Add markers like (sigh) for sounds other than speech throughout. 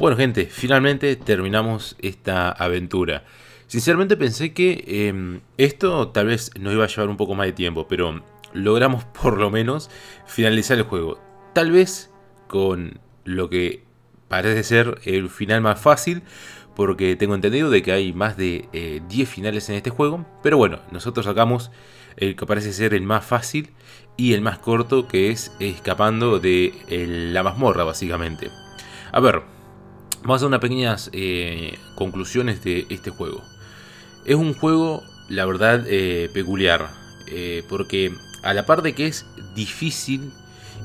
Bueno gente, finalmente terminamos esta aventura. Sinceramente pensé que em, esto tal vez nos iba a llevar un poco más de tiempo, pero logramos (laughs) por lo menos finalizar el juego. Tal vez con lo que parece ser el final más fácil, porque tengo entendido de que hay más de 10 eh, finales en este juego, pero bueno, nosotros sacamos el que parece ser el más fácil y el más corto, que es escapando de la mazmorra básicamente. A ver, vamos a hacer unas pequeñas eh, conclusiones de este juego. Es un juego, la verdad, eh, peculiar. Eh, porque a la par de que es difícil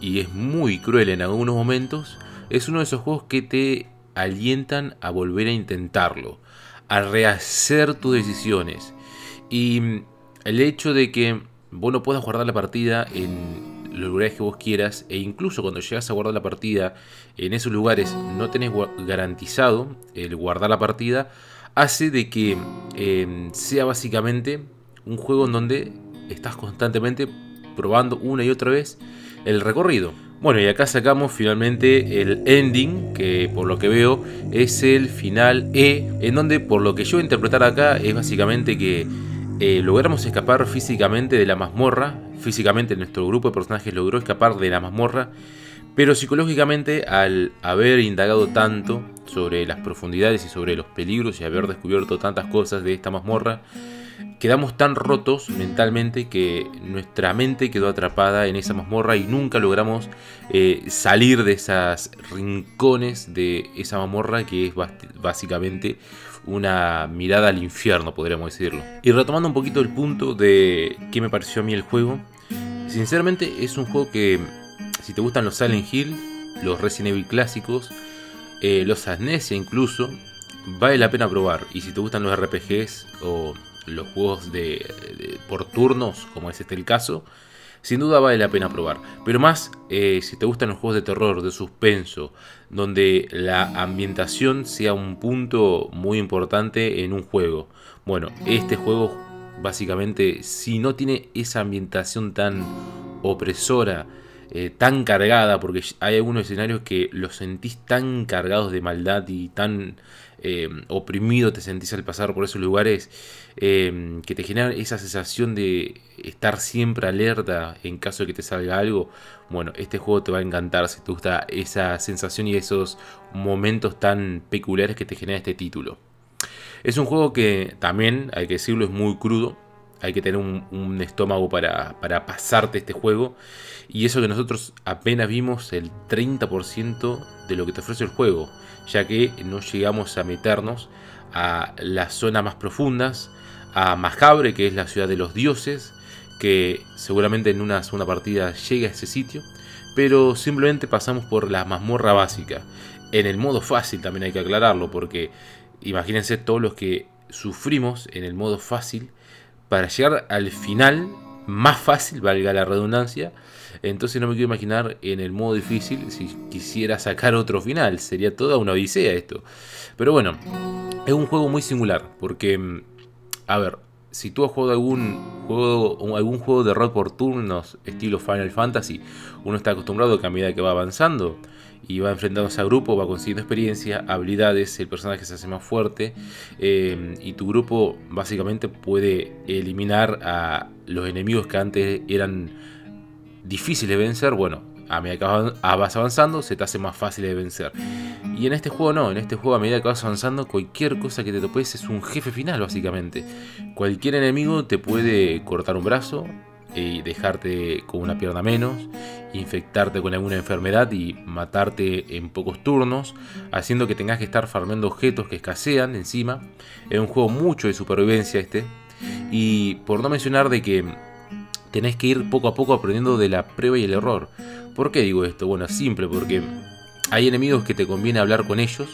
y es muy cruel en algunos momentos, es uno de esos juegos que te alientan a volver a intentarlo, a rehacer tus decisiones. Y el hecho de que vos no puedas guardar la partida en los lugares que vos quieras e incluso cuando llegas a guardar la partida en esos lugares no tenés garantizado el guardar la partida hace de que em, sea básicamente un juego en donde estás constantemente probando una y otra vez el recorrido. Bueno, y acá sacamos finalmente el ending, que por lo que veo es el final E, en donde por lo que yo interpretar acá es básicamente que eh, logramos escapar físicamente de la mazmorra, físicamente nuestro grupo de personajes logró escapar de la mazmorra, pero psicológicamente al haber indagado tanto sobre las profundidades y sobre los peligros y haber descubierto tantas cosas de esta mazmorra, quedamos tan rotos mentalmente que nuestra mente quedó atrapada en esa mazmorra y nunca logramos eh, salir de esas rincones de esa mazmorra que es básicamente una mirada al infierno, podríamos decirlo. Y retomando un poquito el punto de qué me pareció a mí el juego, sinceramente es un juego que si te gustan los Silent Hill, los Resident Evil clásicos, eh, los Amnesia incluso, vale la pena probar. Y si te gustan los RPGs o los juegos de, por turnos, como es este el caso, sin duda vale la pena probar. Pero más eh, si te gustan los juegos de terror, de suspenso, donde la ambientación sea un punto muy importante en un juego. Bueno, este juego básicamente si no tiene esa ambientación tan opresora, eh, tan cargada, porque hay algunos escenarios que los sentís tan cargados de maldad y tan eh, oprimido te sentís al pasar por esos lugares, eh, que te generan esa sensación de estar siempre alerta en caso de que te salga algo. Bueno, este juego te va a encantar si te gusta esa sensación y esos momentos tan peculiares que te genera este título. Es un juego que también, hay que decirlo, es muy crudo hay que tener un, estómago para, pasarte este juego. Y eso que nosotros apenas vimos el 30% de lo que te ofrece el juego, ya que no llegamos a meternos a las zonas más profundas, a Macabre, que es la ciudad de los dioses, que seguramente en una segunda partida llega a ese sitio, pero simplemente pasamos por la mazmorra básica. En el modo fácil también hay que aclararlo, porque imagínense todos los que sufrimos en el modo fácil para llegar al final más fácil, valga la redundancia. Entonces no me quiero imaginar en el modo difícil si quisiera sacar otro final. Sería toda una odisea esto. Pero bueno, es un juego muy singular. Porque, mm, a ver, si tú has jugado algún juego, algún juego de rol por turnos, estilo Final Fantasy, uno está acostumbrado a que a medida que va avanzando y va enfrentándose a grupo, va consiguiendo experiencia, habilidades, el personaje se hace más fuerte eh, y tu grupo básicamente puede eliminar a los enemigos que antes eran difíciles de vencer. Bueno, a medida que vas avanzando se te hace más fácil de vencer. Y en este juego no, en este juego a medida que vas avanzando cualquier cosa que te topes es un jefe final básicamente. Cualquier enemigo te puede cortar un brazo, dejarte con una pierna menos, infectarte con alguna enfermedad y matarte en pocos turnos, haciendo que tengas que estar farmeando objetos que escasean encima. Es un juego mucho de supervivencia este. Y por no mencionar de que tenés que ir poco a poco aprendiendo de la prueba y el error. ¿Por qué digo esto? Bueno, simple, porque hay enemigos que te conviene hablar con ellos.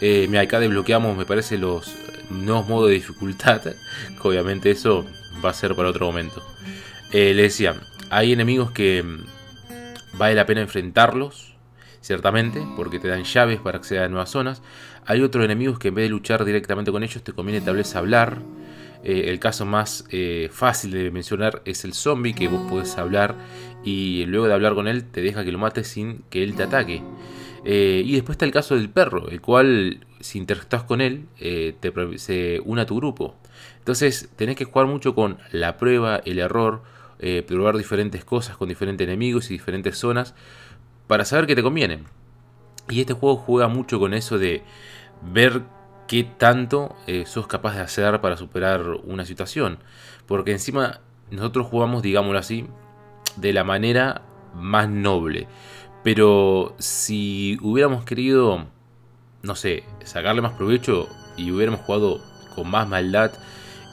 Eh, acá desbloqueamos, me parece, los nuevos modos de dificultad. (laughs) Obviamente eso va a ser para otro momento. Eh, le decía, hay enemigos que mm, vale la pena enfrentarlos, ciertamente, porque te dan llaves para acceder a nuevas zonas. Hay otros enemigos que en vez de luchar directamente con ellos, te conviene tal vez hablar. Eh, el caso más eh, fácil de mencionar es el zombie, que vos podés hablar y luego de hablar con él te deja que lo mates sin que él te ataque. Y después está el caso del perro, el cual si interactúas con él te, se une a tu grupo. Entonces tenés que jugar mucho con la prueba, el error, eh, probar diferentes cosas con diferentes enemigos y diferentes zonas para saber qué te conviene. Y este juego juega mucho con eso de ver qué tanto sos capaz de hacer para superar una situación. Porque encima nosotros jugamos, digámoslo así, de la manera más noble. Pero si hubiéramos querido, no sé, sacarle más provecho y hubiéramos jugado con más maldad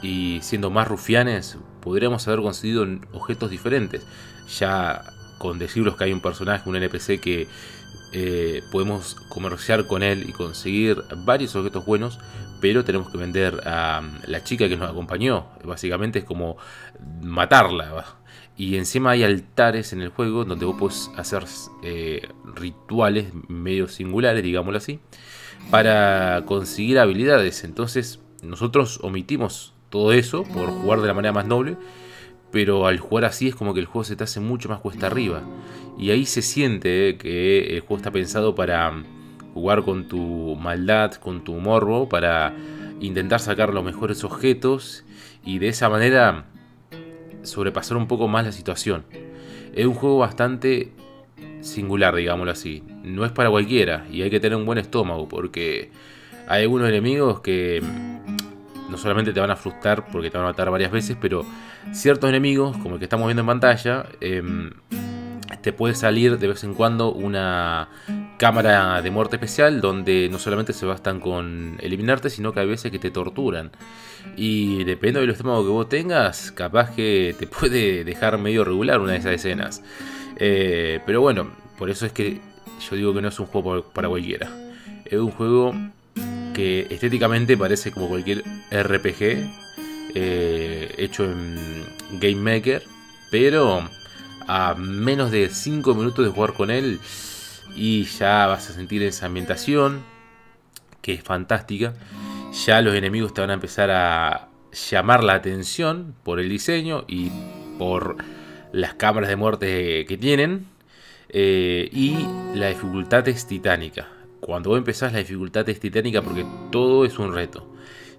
y siendo más rufianes, podríamos haber conseguido objetos diferentes. Ya con decirles que hay un personaje, un NPC que eh, podemos comerciar con él y conseguir varios objetos buenos, pero tenemos que vender a la chica que nos acompañó. Básicamente es como matarla. Y encima hay altares en el juego donde vos podés hacer eh, rituales medio singulares, digámoslo así, para conseguir habilidades. Entonces nosotros omitimos todo eso por jugar de la manera más noble, pero al jugar así es como que el juego se te hace mucho más cuesta arriba. Y ahí se siente eh, que el juego está pensado para jugar con tu maldad, con tu morbo, para intentar sacar los mejores objetos y de esa manera sobrepasar un poco más la situación. Es un juego bastante singular, digámoslo así. No es para cualquiera y hay que tener un buen estómago porque hay algunos enemigos que no solamente te van a frustrar porque te van a matar varias veces, pero ciertos enemigos, como el que estamos viendo en pantalla, em, te puede salir de vez en cuando una cámara de muerte especial donde no solamente se bastan con eliminarte, sino que hay veces que te torturan. Y depende del estómago que vos tengas, capaz que te puede dejar medio regular una de esas escenas. Eh, pero bueno, por eso es que yo digo que no es un juego para cualquiera. Es un juego que estéticamente parece como cualquier RPG eh, hecho en Game Maker, pero a menos de 5 minutos de jugar con él y ya vas a sentir esa ambientación que es fantástica. Ya los enemigos te van a empezar a llamar la atención por el diseño y por las cámaras de muerte que tienen. Eh, y la dificultad es titánica. Cuando vos empezás la dificultad es titánica porque todo es un reto.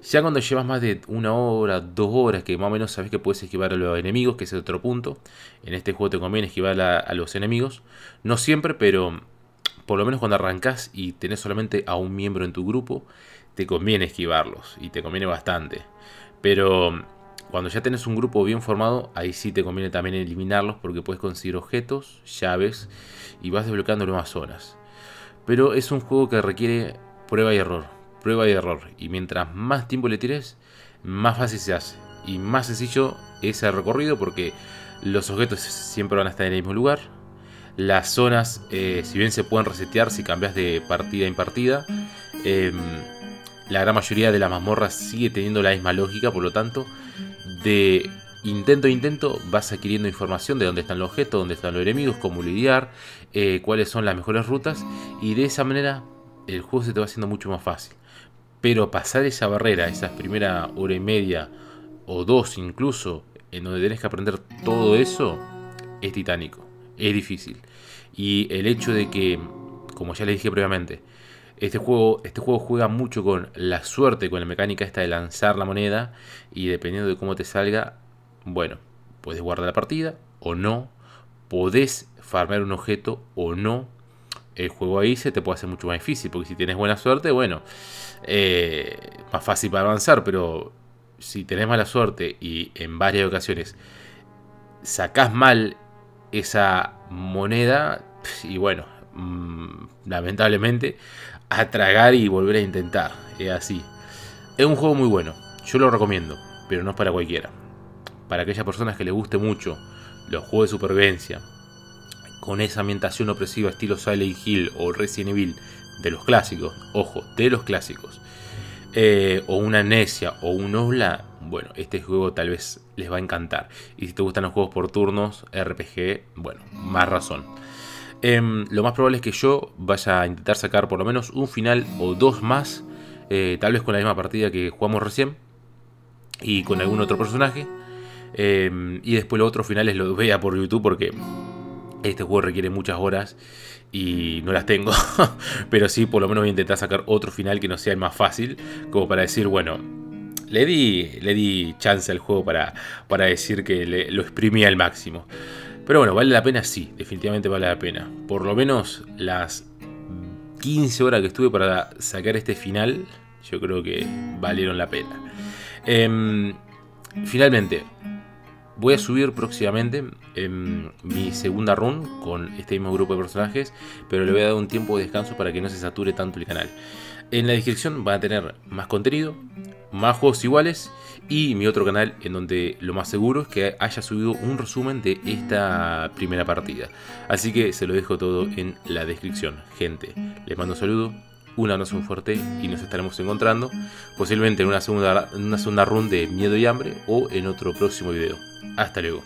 Ya cuando llevas más de una hora, dos horas, que más o menos sabes que puedes esquivar a los enemigos, que es otro punto. En este juego te conviene esquivar a, los enemigos. No siempre, pero por lo menos cuando arrancas y tenés solamente a un miembro en tu grupo, te conviene esquivarlos y te conviene bastante. Pero cuando ya tenés un grupo bien formado, ahí sí te conviene también eliminarlos porque puedes conseguir objetos, llaves y vas desbloqueando nuevas zonas. Pero es un juego que requiere prueba y error prueba y error. Y mientras más tiempo le tires, más fácil se hace. Y más sencillo es el recorrido porque los objetos siempre van a estar en el mismo lugar. Las zonas, eh, si bien se pueden resetear si cambias de partida en partida, em, la gran mayoría de las mazmorras sigue teniendo la misma lógica, por lo tanto, de intento intento vas adquiriendo información de dónde están los objetos, dónde están los enemigos, cómo lidiar, eh, cuáles son las mejores rutas, y de esa manera el juego se te va haciendo mucho más fácil. Pero pasar esa barrera, esa primera hora y media o dos incluso, en donde tenés que aprender todo eso, es titánico, es difícil. Y el hecho de que, como ya le dije previamente, este juego, este juego juega mucho con la suerte, con la mecánica esta de lanzar la moneda y dependiendo de cómo te salga, bueno, puedes guardar la partida o no, podés farmear un objeto o no. El juego ahí se te puede hacer mucho más difícil porque si tienes buena suerte, bueno, eh, más fácil para avanzar, pero si tenés mala suerte y en varias ocasiones sacás mal esa moneda, y bueno, mm, lamentablemente, a tragar y volver a intentar. Es así. Es un juego muy bueno, yo lo recomiendo, pero no es para cualquiera. Para aquellas personas que les guste mucho los juegos de supervivencia, con esa ambientación opresiva estilo Silent Hill o Resident Evil, de los clásicos, ojo, de los clásicos, eh, o una Necia o un Osla, bueno, este juego tal vez les va a encantar. Y si te gustan los juegos por turnos, RPG, bueno, más razón. Em, lo más probable es que yo vaya a intentar sacar por lo menos un final o dos más, eh, tal vez con la misma partida que jugamos recién, y con algún otro personaje. Em, y después los otros finales los vea por YouTube porque Este juego requiere muchas horas y no las tengo. (laughs) Pero sí, por lo menos voy a intentar sacar otro final que no sea el más fácil. Como para decir, bueno, le di, le di chance al juego para, para decir que lo exprimí al máximo. Pero bueno, ¿vale la pena? Sí, definitivamente vale la pena. Por lo menos las 15 horas que estuve para sacar este final, yo creo que valieron la pena. Em, finalmente, voy a subir próximamente em, mi segunda run con este mismo grupo de personajes, pero le voy a dar un tiempo de descanso para que no se sature tanto el canal. En la descripción van a tener más contenido, más juegos iguales y mi otro canal en donde lo más seguro es que haya subido un resumen de esta primera partida. Así que se lo dejo todo en la descripción. Gente, les mando un saludo, un abrazo fuerte y nos estaremos encontrando posiblemente en una segunda, en una segunda run de miedo y hambre o en otro próximo video. Hasta luego.